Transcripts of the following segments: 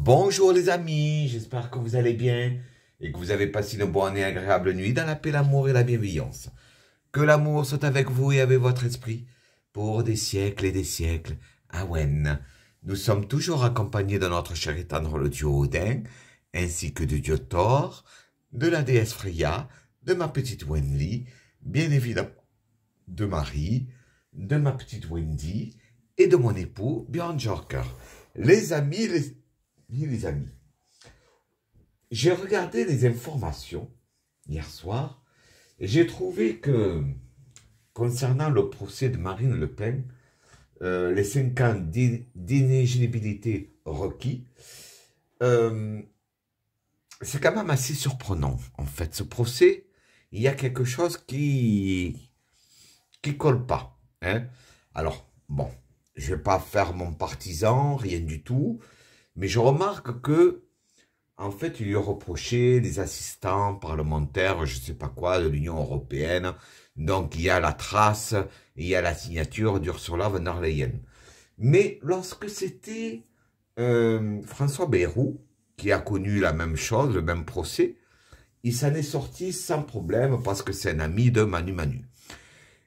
Bonjour les amis, j'espère que vous allez bien et que vous avez passé une bonne et agréable nuit dans la paix, l'amour et la bienveillance. Que l'amour soit avec vous et avec votre esprit pour des siècles et des siècles. Awen. Nous sommes toujours accompagnés de notre cher et tendre le dieu Odin, ainsi que du dieu Thor, de la déesse Freya, de ma petite Wendy, bien évidemment de Marie, de ma petite Wendy et de mon époux Björn Jorker. Les amis, les, les amis, j'ai regardé les informations hier soir et j'ai trouvé que concernant le procès de Marine Le Pen, euh, les cinq ans d'inéligibilité requis, euh, c'est quand même assez surprenant en fait. Ce procès, il y a quelque chose qui qui colle pas. Hein. Alors, bon, je vais pas faire mon partisan, rien du tout, mais je remarque que, en fait, il lui a reproché des assistants parlementaires, je sais pas quoi, de l'Union Européenne. Donc, il y a la trace, il y a la signature d'Ursula von der Leyen. Mais lorsque c'était euh, François Bayrou, qui a connu la même chose, le même procès, il s'en est sorti sans problème parce que c'est un ami de Manu Manu.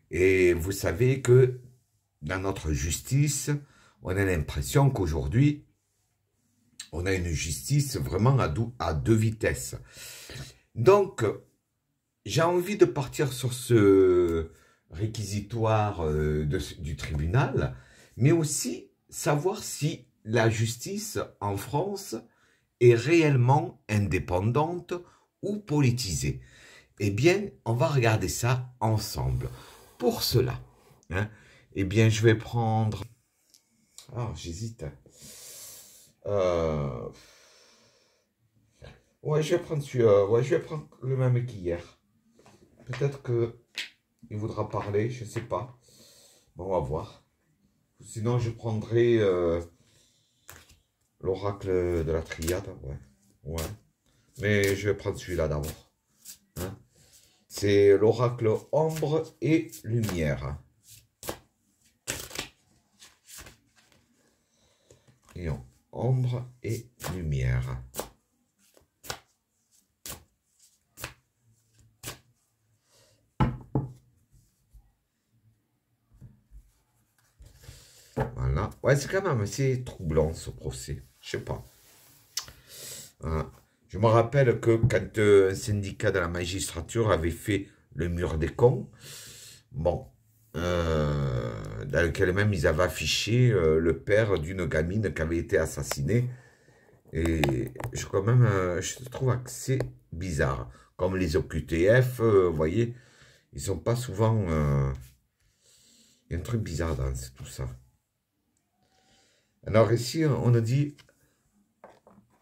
Et vous savez que dans notre justice, on a l'impression qu'aujourd'hui, on a une justice vraiment à deux, vitesses. Donc, j'ai envie de partir sur ce réquisitoire euh, du tribunal, mais aussi savoir si la justice en France est réellement indépendante ou politisée. Eh bien, on va regarder ça ensemble. Pour cela, hein, eh bien, je vais prendre... Ah, j'hésite. Euh... Ouais, je vais prendre celui-là. Ouais, je vais prendre le même qu'hier. Peut-être que il voudra parler, je sais pas. Bon, on va voir. Sinon, je prendrai euh, l'oracle de la triade. Ouais. Ouais. Mais je vais prendre celui-là d'abord. Hein. C'est l'oracle ombre et lumière. Et ombre et lumière. Voilà. Ouais, c'est quand même assez troublant ce procès. Je sais pas. Voilà. Je me rappelle que quand euh, un syndicat de la magistrature avait fait le mur des cons, bon, euh, dans lequel même ils avaient affiché euh, le père d'une gamine qui avait été assassinée. Et je, quand même, je trouve que bizarre. Comme les OQTF, vous voyez, ils sont pas souvent... Il y a un truc bizarre dans tout ça. Alors ici, on a dit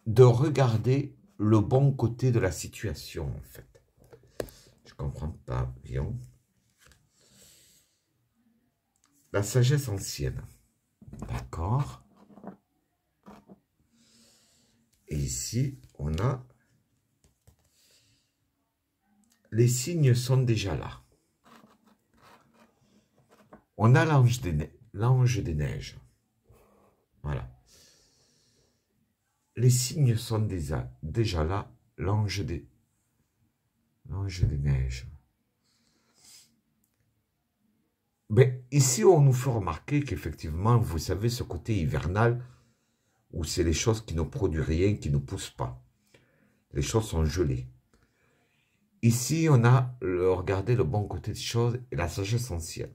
de regarder le bon côté de la situation, en fait. Je comprends pas bien. La sagesse ancienne. D'accord. Et ici, on a... Les signes sont déjà là. On a l'ange des, neiges. Voilà les signes sont déjà, déjà là, l'ange des, l'ange des neiges. Mais ici, on nous fait remarquer qu'effectivement, vous savez, ce côté hivernal, où c'est les choses qui ne produisent rien, qui ne poussent pas. Les choses sont gelées. Ici, on a le, regardé le bon côté des choses et la sagesse ancienne.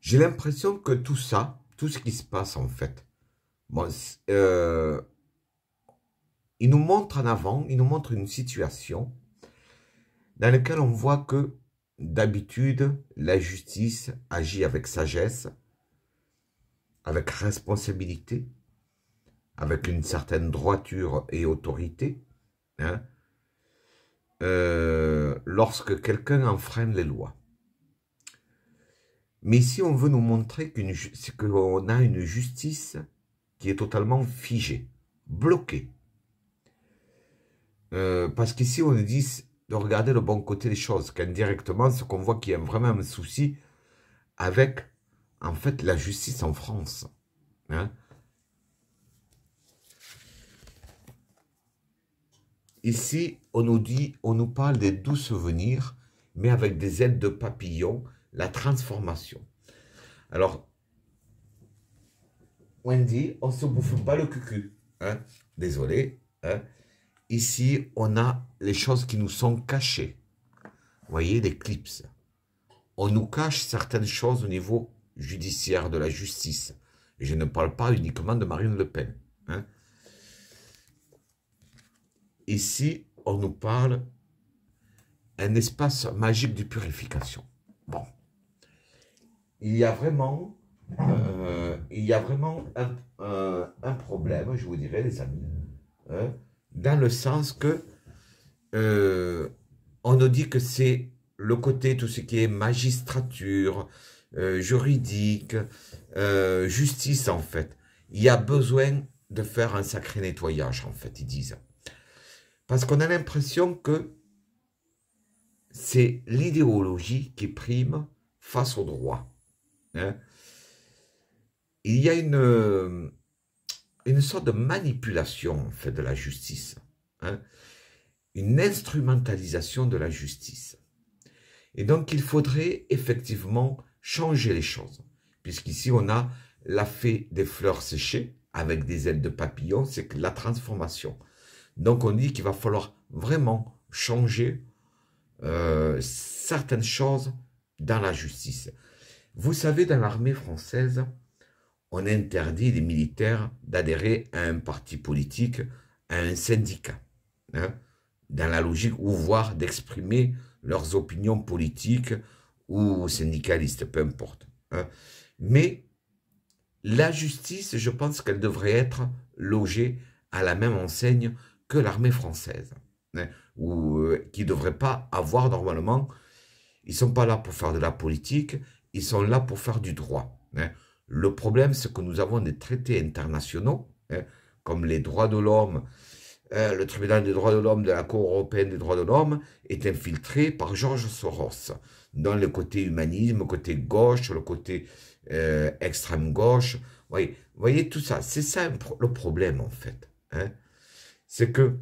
J'ai l'impression que tout ça, tout ce qui se passe en fait, euh, il nous montre en avant, il nous montre une situation dans laquelle on voit que d'habitude, la justice agit avec sagesse, avec responsabilité, avec une certaine droiture et autorité, hein, euh, lorsque quelqu'un enfreint les lois. Mais ici, on veut nous montrer qu'on a une justice qui est totalement figée, bloquée. Euh, parce qu'ici, on nous dit de regarder le bon côté des choses, qu'indirectement, ce qu'on voit qu'il y a vraiment un souci avec en fait, la justice en France. Hein. Ici, on nous dit, on nous parle des doux souvenirs, mais avec des ailes de papillon, la transformation. Alors, Wendy, on se bouffe pas le cucu. Hein? Désolé. Hein? Ici, on a les choses qui nous sont cachées. Vous voyez, les clips. On nous cache certaines choses au niveau judiciaire de la justice. Je ne parle pas uniquement de Marine Le Pen. Hein? Ici, on nous parle un espace magique de purification. Bon. Il y a vraiment, euh, vraiment un, problème, je vous dirais, les amis, hein, dans le sens que euh, on nous dit que c'est le côté, tout ce qui est magistrature, euh, juridique, justice, en fait. Il y a besoin de faire un sacré nettoyage, en fait, ils disent. Parce qu'on a l'impression que c'est l'idéologie qui prime face au droit. Hein. Il y a une, une sorte de manipulation fait, de la justice, hein. une instrumentalisation de la justice. Et donc il faudrait effectivement changer les choses, puisqu'ici on a la fée des fleurs séchées avec des ailes de papillon, c'est la transformation. Donc on dit qu'il va falloir vraiment changer euh, certaines choses dans la justice. Vous savez, dans l'armée française, on interdit les militaires d'adhérer à un parti politique, à un syndicat, hein, dans la logique, ou voire d'exprimer leurs opinions politiques ou syndicalistes, peu importe. Hein. Mais la justice, je pense qu'elle devrait être logée à la même enseigne que l'armée française, hein, ou euh, qui ne devrait pas avoir normalement, ils sont pas là pour faire de la politique, ils sont là pour faire du droit. Le problème, c'est que nous avons des traités internationaux, hein, comme les droits de l'homme, euh, le tribunal des droits de l'homme de la Cour européenne des droits de l'homme est infiltré par Georges Soros, dans le côté humanisme, le côté gauche, le côté euh, extrême gauche. Vous voyez, voyez tout ça, c'est ça le problème en fait c'est que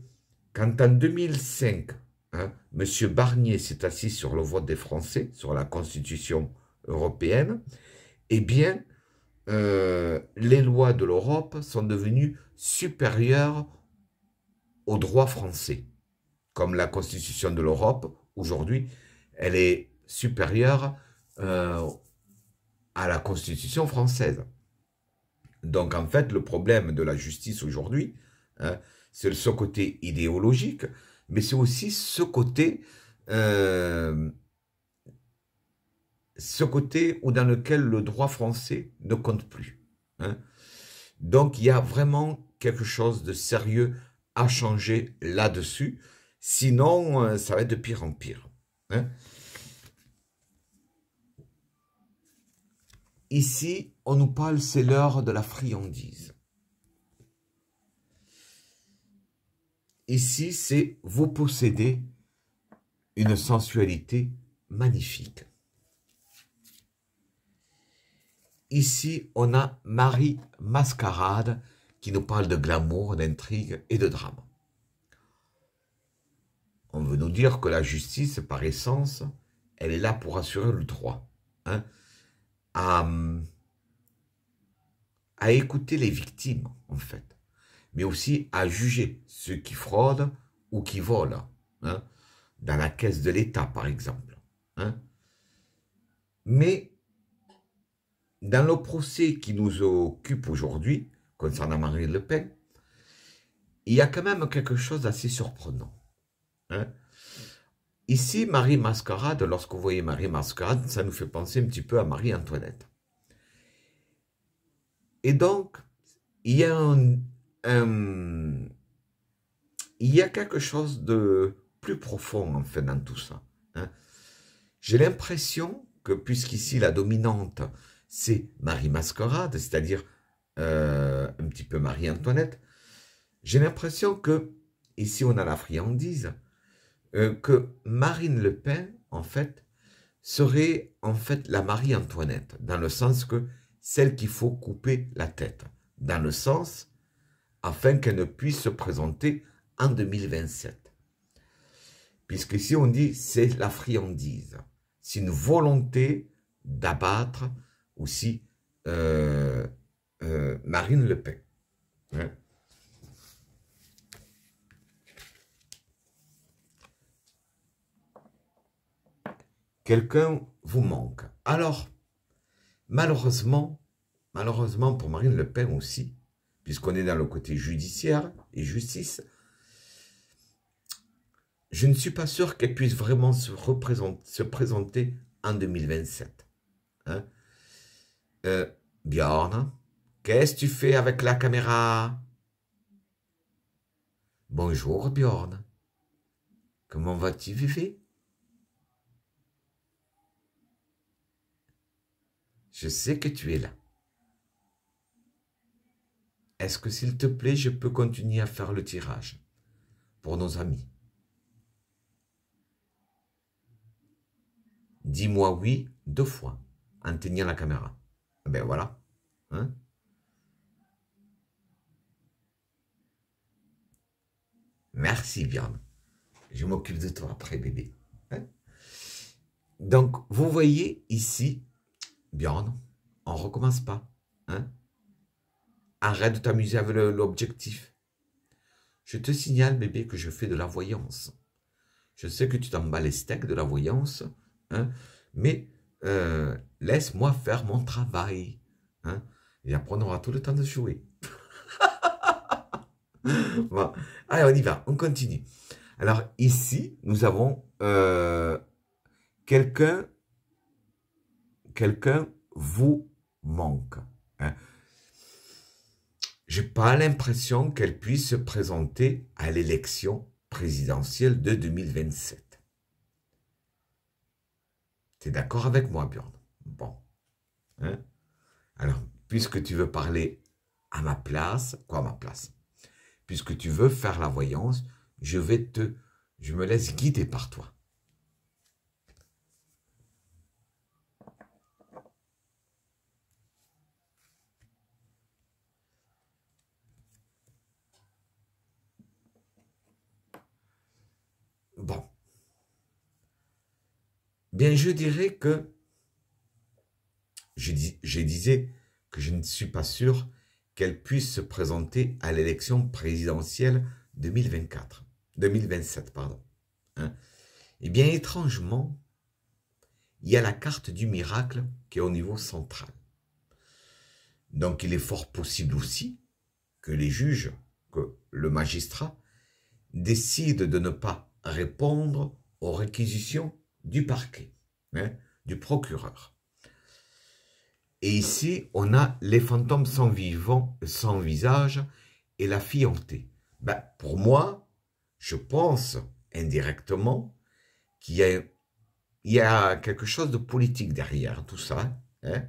quand en 2005, hein, M. Barnier s'est assis sur le vote des Français, sur la Constitution européenne, eh bien, euh, les lois de l'Europe sont devenues supérieures aux droits français. Comme la Constitution de l'Europe, aujourd'hui, elle est supérieure euh, à la Constitution française. Donc, en fait, le problème de la justice aujourd'hui, hein, c'est ce côté idéologique, mais c'est aussi ce côté, euh, ce côté où dans lequel le droit français ne compte plus. Hein. Donc il y a vraiment quelque chose de sérieux à changer là-dessus, sinon euh, ça va être de pire en pire. Hein. Ici, on nous parle, c'est l'heure de la friandise. Ici, c'est vous possédez une sensualité magnifique. Ici, on a Marie Mascarade qui nous parle de glamour, d'intrigue et de drame. On veut nous dire que la justice, par essence, elle est là pour assurer le droit. Hein, à, écouter les victimes, en fait mais aussi à juger ceux qui fraudent ou qui volent, hein, dans la caisse de l'État, par exemple. Hein. Mais dans le procès qui nous occupe aujourd'hui, concernant Marine Le Pen, il y a quand même quelque chose d'assez surprenant. Hein. Ici, Marie Mascarade, lorsque vous voyez Marie Mascarade, ça nous fait penser un petit peu à Marie-Antoinette. Et donc, il y a quelque chose de plus profond en fait dans tout ça. Hein. J'ai l'impression que puisqu'ici la dominante c'est Marie Masquerade, c'est-à-dire euh, un petit peu Marie-Antoinette, j'ai l'impression que ici on a la friandise, euh, que Marine Le Pen en fait serait en fait la Marie-Antoinette, dans le sens que celle qu'il faut couper la tête, dans le sens afin qu'elle ne puisse se présenter en 2027. Puisque si on dit c'est la friandise, c'est une volonté d'abattre aussi euh, euh, Marine Le Pen. Quelqu'un vous manque. Alors, malheureusement, malheureusement pour Marine Le Pen aussi, puisqu'on est dans le côté judiciaire et justice, je ne suis pas sûr qu'elle puisse vraiment se, se présenter en 2027. Hein? Euh, Bjorn, qu'est-ce que tu fais avec la caméra? Bonjour Bjorn. Comment vas-tu, Vivi Je sais que tu es là. Est-ce que s'il te plaît, je peux continuer à faire le tirage pour nos amis? Dis-moi oui deux fois en tenant la caméra. Ben voilà. Hein? Merci, Bjorn. Je m'occupe de toi après, bébé. Hein? Donc, vous voyez ici, Bjorn, on recommence pas. Hein? Arrête de t'amuser avec l'objectif. Je te signale, bébé, que je fais de la voyance. Je sais que tu t'en bats les steaks de la voyance, mais euh, laisse-moi faire mon travail. Hein, et après, on aura tout le temps de jouer. Allez, on y va, on continue. Alors ici, nous avons euh, quelqu'un, quelqu'un vous manque. Hein. J'ai pas l'impression qu'elle puisse se présenter à l'élection présidentielle de 2027. Tu es d'accord avec moi, Björn Bon. Hein? Alors, puisque tu veux parler à ma place, quoi ma place? Puisque tu veux faire la voyance, je vais te, je me laisse guider par toi. Bon. Bien, je dirais que je, disais que je ne suis pas sûr qu'elle puisse se présenter à l'élection présidentielle 2024, 2027, pardon. Hein. Eh bien, étrangement, il y a la carte du miracle qui est au niveau central. Donc, il est fort possible aussi que les juges, que le magistrat, décident de ne pas répondre aux réquisitions du parquet, hein, du procureur. Et ici, on a les fantômes sans vivant, sans visage et la fianté. Ben, pour moi, je pense indirectement qu'il y a, il y a quelque chose de politique derrière tout ça, hein,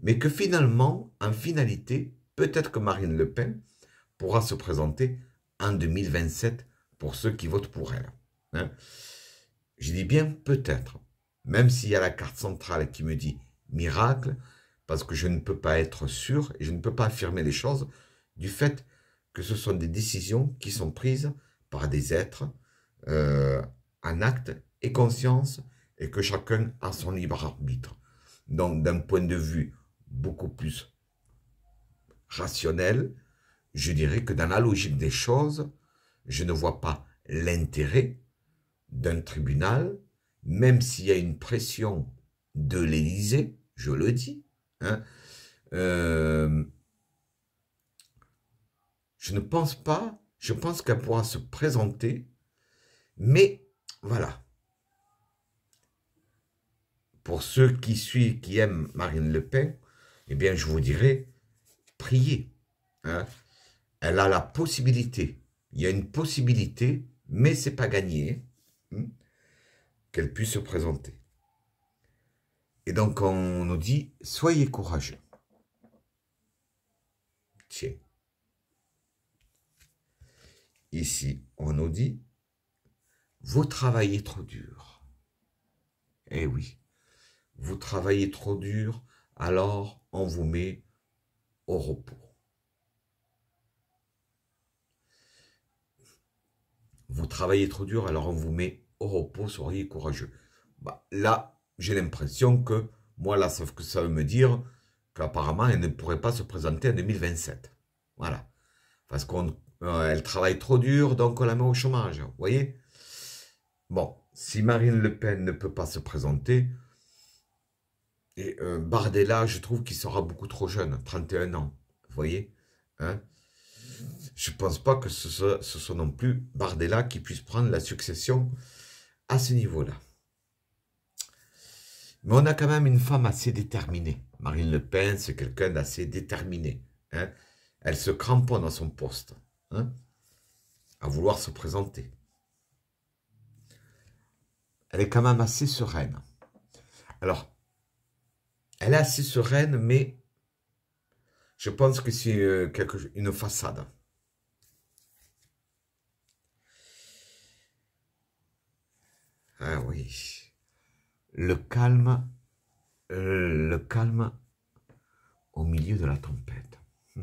mais que finalement, en finalité, peut-être que Marine Le Pen pourra se présenter en 2027 pour ceux qui votent pour elle. Hein. Je dis bien peut-être, même s'il y a la carte centrale qui me dit miracle, parce que je ne peux pas être sûr et je ne peux pas affirmer les choses du fait que ce sont des décisions qui sont prises par des êtres euh, en acte et conscience et que chacun a son libre arbitre. Donc d'un point de vue beaucoup plus rationnel, je dirais que dans la logique des choses, je ne vois pas l'intérêt d'un tribunal, même s'il y a une pression de l'Élysée, je le dis, hein, euh, je ne pense pas, je pense qu'elle pourra se présenter, mais voilà. Pour ceux qui suivent, qui aiment Marine Le Pen, eh bien, je vous dirais, priez. Hein. Elle a la possibilité il y a une possibilité, mais c'est pas gagné, hein, qu'elle puisse se présenter. Et donc on nous dit, soyez courageux. Tiens. Ici, on nous dit, vous travaillez trop dur. Eh oui, vous travaillez trop dur, alors on vous met au repos. Vous travaillez trop dur, alors on vous met au repos, soyez courageux. Bah, là, j'ai l'impression que, moi, là, sauf que ça veut me dire qu'apparemment, elle ne pourrait pas se présenter en 2027. Voilà. Parce qu'elle euh, travaille trop dur, donc on la met au chômage. Vous voyez? Bon, si Marine Le Pen ne peut pas se présenter, et euh, Bardella, je trouve qu'il sera beaucoup trop jeune, 31 ans. Vous voyez hein? Je ne pense pas que ce soit, ce soit non plus Bardella qui puisse prendre la succession à ce niveau-là. Mais on a quand même une femme assez déterminée. Marine Le Pen, c'est quelqu'un d'assez déterminé. Hein Elle se cramponne à son poste, hein à vouloir se présenter. Elle est quand même assez sereine. Alors, elle est assez sereine, mais je pense que c'est euh, une façade. Ah oui. Le calme, euh, le calme au milieu de la tempête.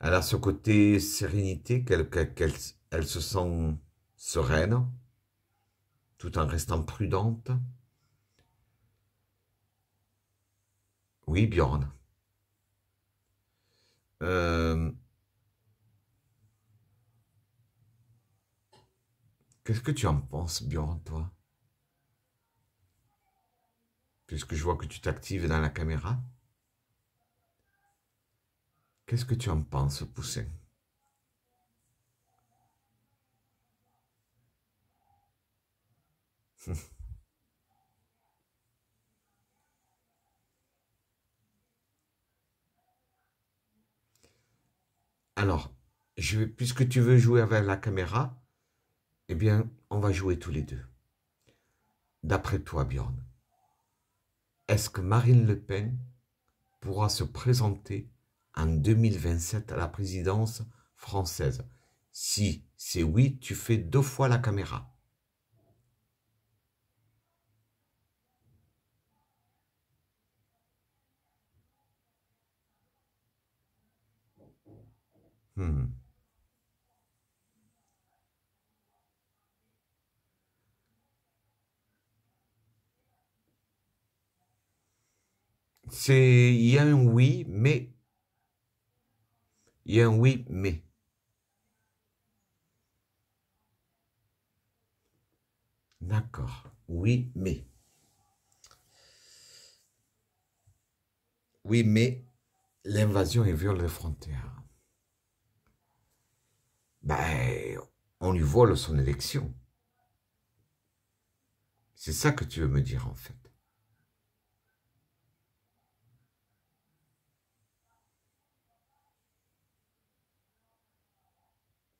Elle a ce côté sérénité, qu'elle se sent sereine, tout en restant prudente. Oui, Bjorn. Euh, qu'est-ce que tu en penses, Bjorn, toi? Puisque je vois que tu t'actives dans la caméra. Qu'est-ce que tu en penses, Poussin? Alors, puisque tu veux jouer avec la caméra, eh bien, on va jouer tous les deux. D'après toi, Bjorn, est-ce que Marine Le Pen pourra se présenter en 2027 à la présidence française? Si c'est oui, tu fais deux fois la caméra. Hmm. C'est, il y a un oui, mais, il y a un oui, mais. D'accord. Oui, mais. Oui, mais l'invasion et viole les frontières ben, on lui vole son élection. C'est ça que tu veux me dire en fait.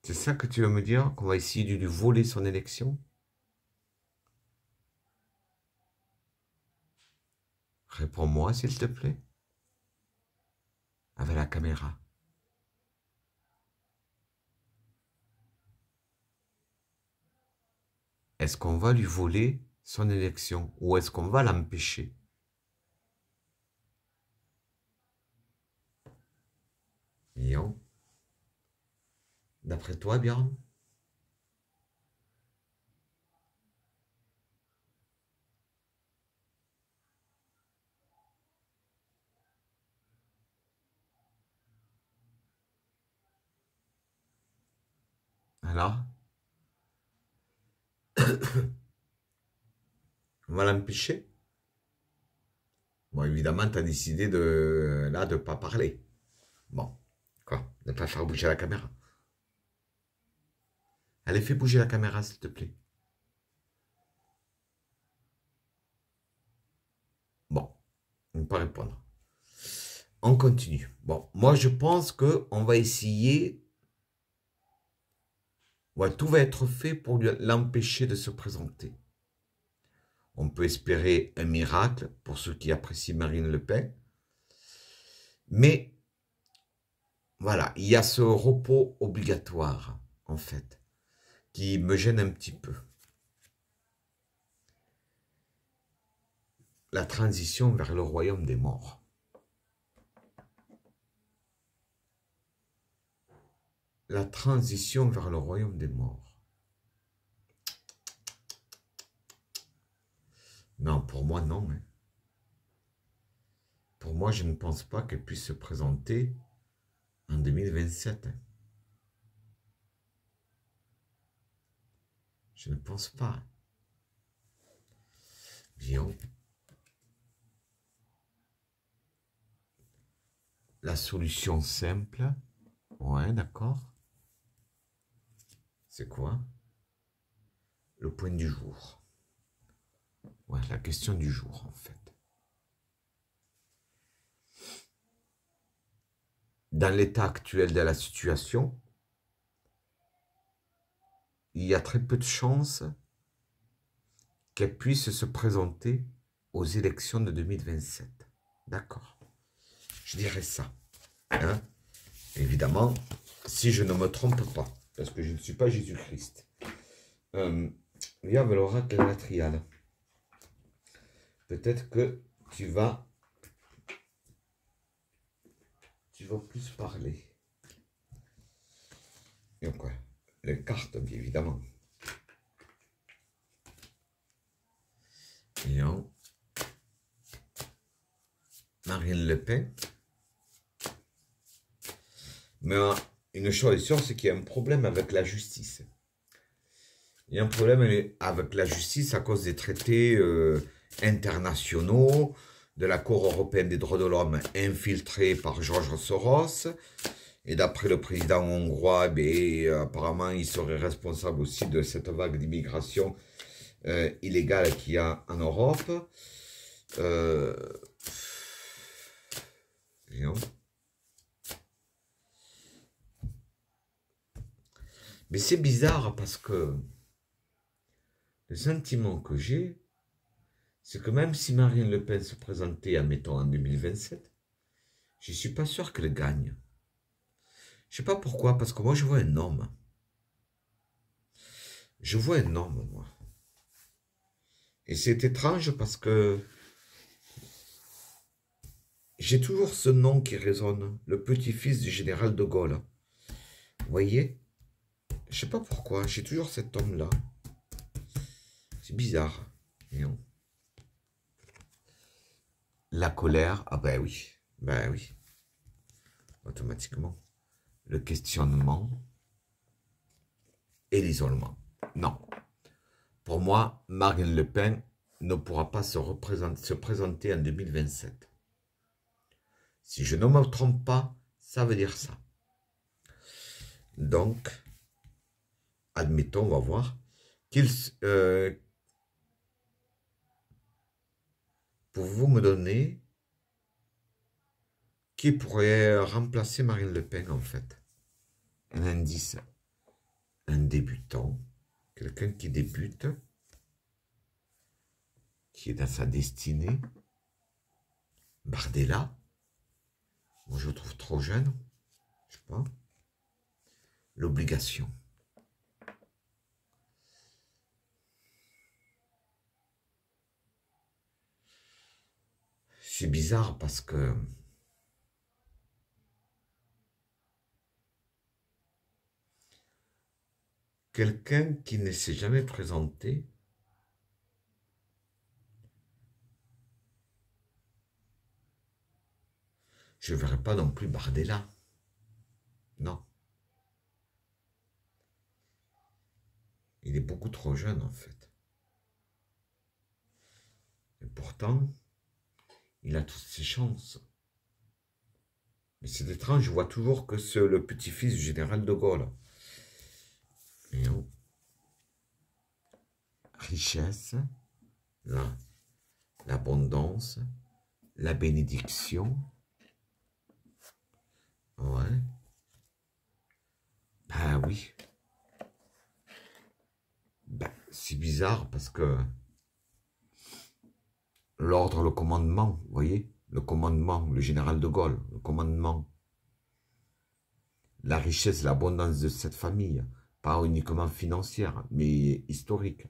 C'est ça que tu veux me dire Qu'on va essayer de lui voler son élection? Réponds-moi s'il te plaît. Avec la caméra. Est-ce qu'on va lui voler son élection ou est-ce qu'on va l'empêcher? Lyon D'après toi, Bjorn Alors? On va l'empêcher? Bon, évidemment, tu as décidé de là de pas parler. Bon, quoi? De pas faire bouger la caméra. Allez, fais bouger la caméra, s'il te plaît. Bon, on ne peut pas répondre. On continue. Bon, moi, je pense que on va essayer tout va être fait pour l'empêcher de se présenter. On peut espérer un miracle pour ceux qui apprécient Marine Le Pen. Mais voilà, il y a ce repos obligatoire, en fait, qui me gêne un petit peu. la transition vers le royaume des morts. La transition vers le royaume des morts. Non, pour moi, non. Hein. Pour moi, je ne pense pas qu'elle puisse se présenter en 2027. Je ne pense pas. Bien. La solution simple. Ouais, d'accord. C'est quoi? Le point du jour. Ouais, la question du jour, en fait. Dans l'état actuel de la situation, il y a très peu de chances qu'elle puisse se présenter aux élections de 2027. D'accord. Je dirais ça. Hein. Évidemment, si je ne me trompe pas, parce que je ne suis pas Jésus-Christ. Euh, viens l'oracle latrial. Peut-être que tu vas, tu vas plus parler. Et Les cartes, bien évidemment. Marine Le Pen. Mais une chose est sûre, c'est qu'il y a un problème avec la justice. Il y a un problème avec la justice à cause des traités euh, internationaux, de la Cour européenne des droits de l'homme infiltrée par Georges Soros. Et d'après le président hongrois, eh apparemment, il serait responsable aussi de cette vague d'immigration euh, illégale qu'il y a en Europe. Euh, Mais c'est bizarre parce que le sentiment que j'ai, c'est que même si Marine Le Pen se présentait, admettons, en 2027, je ne suis pas sûr qu'elle gagne. Je ne sais pas pourquoi, parce que moi je vois un homme. Je vois un homme, moi. Et c'est étrange parce que j'ai toujours ce nom qui résonne, le petit-fils du général de Gaulle. Vous voyez? Je sais pas pourquoi, j'ai toujours cet homme-là. C'est bizarre. La colère, ah ben oui, ben oui. Automatiquement. Le questionnement et l'isolement. Non. Pour moi, Marine Le Pen ne pourra pas se, se présenter en 2027. Si je ne me trompe pas, ça veut dire ça. Donc, admettons, on va voir, qu'il... Euh, Pouvez-vous me donner qui pourrait remplacer Marine Le Pen en fait Un indice. Un débutant, quelqu'un qui débute, qui est dans sa destinée. Bardella, moi, je le trouve trop jeune. Je sais pas. L'obligation. C'est bizarre parce que quelqu'un qui ne s'est jamais présenté Je ne verrai pas non plus Bardella. Non. Il est beaucoup trop jeune en fait. Et pourtant, il a toutes ses chances. Mais c'est étrange, je vois toujours que c'est le petit-fils du général de Gaulle. Richesse, l'abondance, la bénédiction, Ouais. Ben oui. Ben, c'est bizarre parce que l'ordre, le commandement, vous voyez, le commandement, le général de Gaulle, le commandement, la richesse, l'abondance de cette famille, pas uniquement financière, mais historique.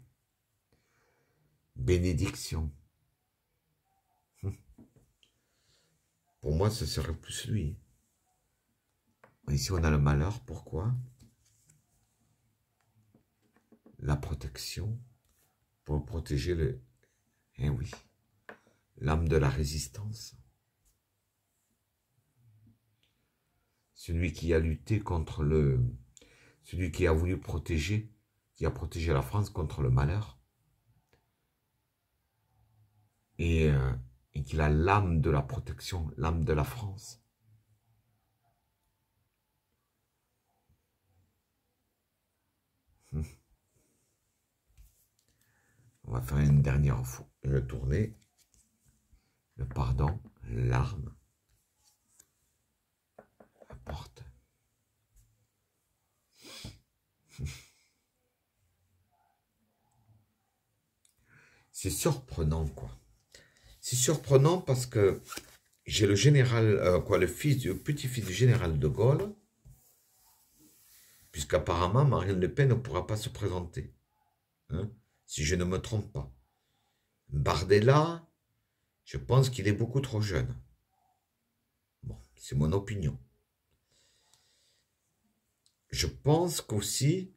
Bénédiction. Pour moi, ce serait plus lui. Ici, on a le malheur. Pourquoi? La protection pour protéger le... Eh oui, l'âme de la résistance. Celui qui a lutté contre le... Celui qui a voulu protéger, qui a protégé la France contre le malheur. Et, euh, et qu'il a l'âme de la protection, l'âme de la France. On va faire une dernière fois. Je tourner. Le pardon, l'arme. La porte. C'est surprenant, quoi. C'est surprenant parce que j'ai le général, euh, quoi, le fils du petit-fils du général de Gaulle, puisqu'apparemment Marine Le Pen ne pourra pas se présenter. Hein si je ne me trompe pas. Bardella, je pense qu'il est beaucoup trop jeune. Bon, c'est mon opinion. Je pense qu'aussi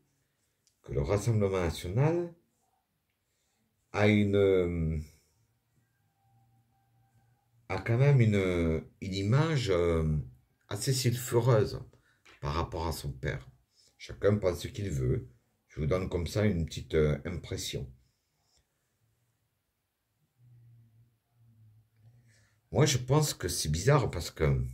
que le Rassemblement national a a quand même une, une image euh, assez sulfureuse par rapport à son père. Chacun pense ce qu'il veut. Je vous donne comme ça une petite euh, impression. Moi, je pense que c'est bizarre parce que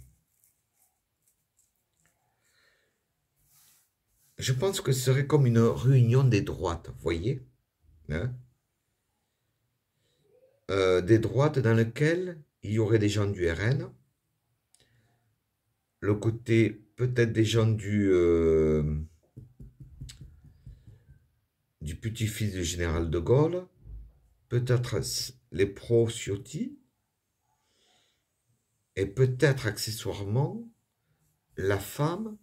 je pense que ce serait comme une réunion des droites, voyez hein? euh, Des droites dans lesquelles il y aurait des gens du RN, le côté peut-être des gens du... Euh, du petit-fils du général de Gaulle, peut-être les pro-Ciotti, et peut-être accessoirement la femme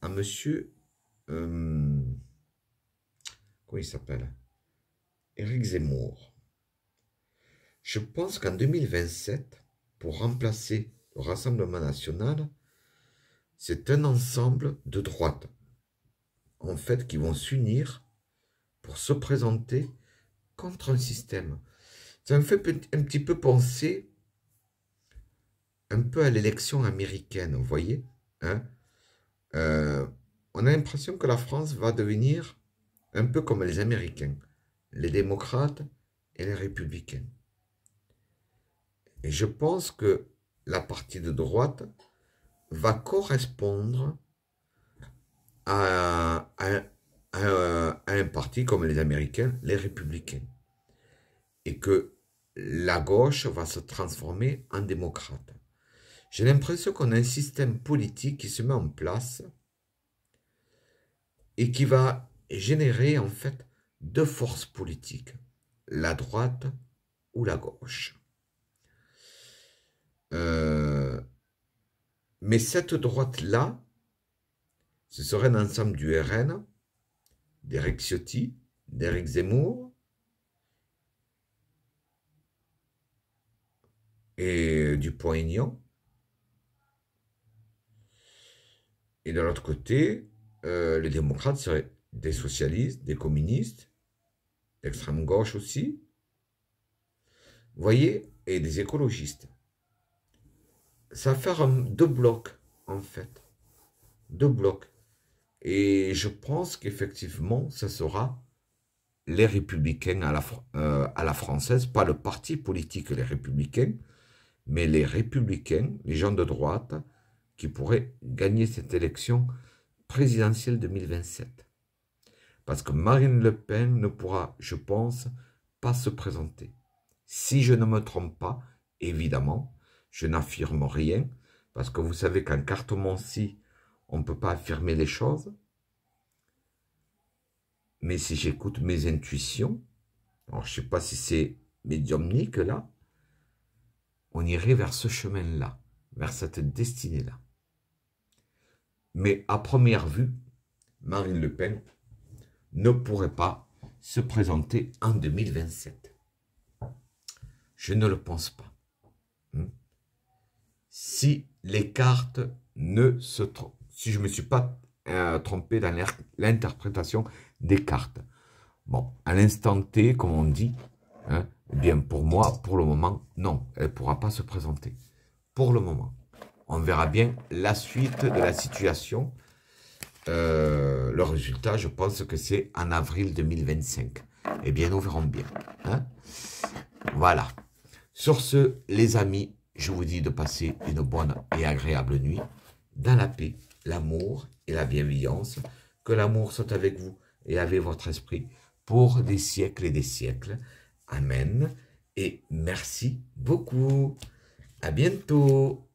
à monsieur, euh, comment il s'appelle? Éric Zemmour. Je pense qu'en 2027, pour remplacer le Rassemblement national, c'est un ensemble de droites, en fait, qui vont s'unir pour se présenter contre un système. Ça me fait un petit peu penser un peu à l'élection américaine, vous voyez hein? Euh, On a l'impression que la France va devenir un peu comme les Américains, les démocrates et les républicains. Et je pense que la partie de droite va correspondre à, un parti comme les Américains, les républicains. Et que la gauche va se transformer en démocrate. J'ai l'impression qu'on a un système politique qui se met en place et qui va générer en fait deux forces politiques, la droite ou la gauche. Euh, mais cette droite-là, ce serait un ensemble du RN, d'Eric Ciotti, d'Eric Zemmour, et du Poignon. Et de l'autre côté, euh, les démocrates seraient des socialistes, des communistes, d'extrême gauche aussi, voyez, et des écologistes. Ça faire deux blocs, en fait. Deux blocs. Et je pense qu'effectivement, ce sera les républicains euh, à la française, pas le parti politique les républicains, mais les républicains, les gens de droite, qui pourraient gagner cette élection présidentielle 2027. Parce que Marine Le Pen ne pourra, je pense, pas se présenter. Si je ne me trompe pas, évidemment, je n'affirme rien, parce que vous savez qu'en cartomancie, on ne peut pas affirmer les choses. Mais si j'écoute mes intuitions, alors je ne sais pas si c'est médiumnique là, on irait vers ce chemin-là, vers cette destinée-là. Mais à première vue, Marine Le Pen ne pourrait pas se présenter en 2027. Je ne le pense pas. Hmm? si les cartes ne se trompent, si je ne me suis pas euh, trompé dans l'interprétation des cartes. Bon, à l'instant T, comme on dit, hein, eh bien pour moi, pour le moment, non, elle ne pourra pas se présenter. Pour le moment. On verra bien la suite de la situation. Euh, le résultat, je pense que c'est en avril 2025. Eh bien, nous verrons bien. Hein. voilà. Sur ce, les amis, je vous dis de passer une bonne et agréable nuit dans la paix, l'amour et la bienveillance. Que l'amour soit avec vous et avec votre esprit pour des siècles et des siècles. Amen. Et merci beaucoup. À bientôt.